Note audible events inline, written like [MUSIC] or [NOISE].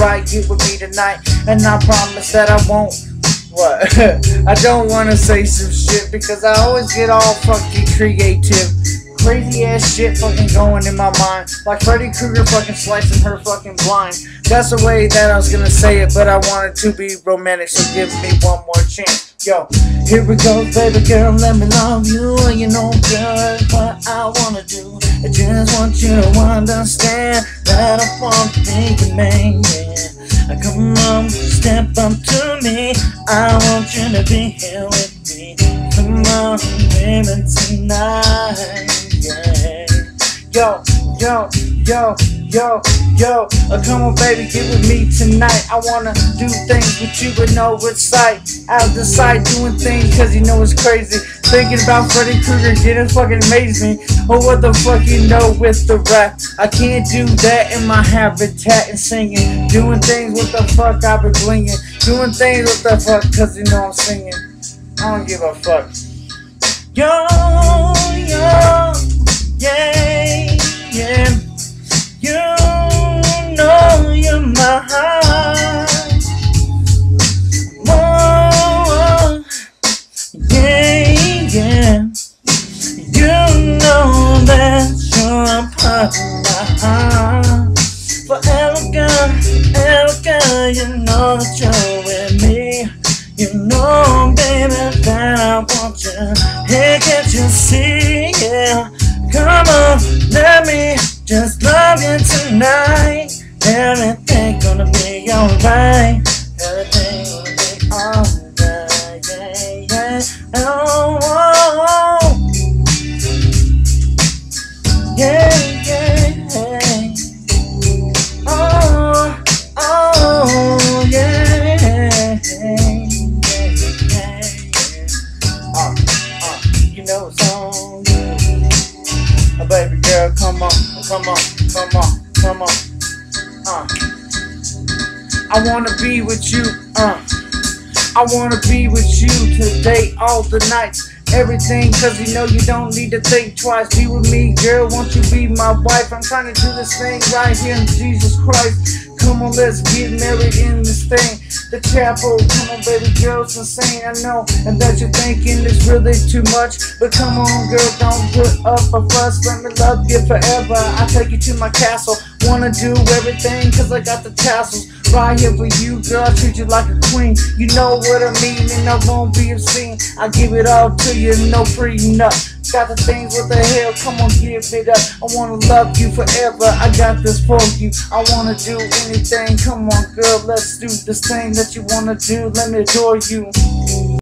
alright, get with me tonight, and I promise that I won't. What? [LAUGHS] I don't wanna say some shit because I always get all fucking creative. Crazy ass shit fucking going in my mind. Like Freddy Krueger fucking slicing her fucking blind. That's the way that I was gonna say it, but I wanted to be romantic, so give me one more chance. Yo, here we go, baby girl, let me love you. And you know, girl, what I wanna do. I just want you to understand that I want your man, yeah. Come on, step up to me. I want you to be here with me. Come on, baby, tonight, yeah. Yo, yo, yo, yo, yo. Uh, come on, baby, get with me tonight. I wanna do things with you, but know it's. Out of sight, doing things cause you know it's crazy. Thinking about Freddy Krueger didn't fucking amaze me. Oh, what the fuck you know with the rap? I can't do that in my habitat and singing. Doing things with the fuck I be blinging. Doing things with the fuck cause you know I'm singing. I don't give a fuck. Yo, yo, heart. Forever, girl, ever, girl, you know that you're with me. You know, baby, that I want you. Hey, can't you see? Yeah, come on, let me just love you tonight. Everything gonna be alright. Everything gonna be alright. Yeah, yeah. Oh, you know it's. Oh, baby girl, come on, come on, come on, come on. Uh. I wanna be with you, uh. I wanna be with you today, all the nights. Everything, cause you know you don't need to think twice. Be with me, girl, won't you be my wife? I'm trying to do this thing right here in Jesus Christ. Come on, let's get married in this thing. The chapel, come on, baby girl, it's insane, I know. And that you're thinking it's really too much. But come on, girl, don't put up a fuss. Let me love you forever. I take you to my castle. Wanna do everything, cause I got the tassels. Right here for you, girl, I treat you like a queen. You know what I mean, and I won't be obscene. I give it all to you, no free prenup. Got the things, what the hell? Come on, give it up. I wanna love you forever. I got this for you. I wanna do anything. Come on, girl, let's do this thing that you wanna do. Let me adore you.